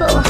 people.